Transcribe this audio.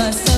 myself.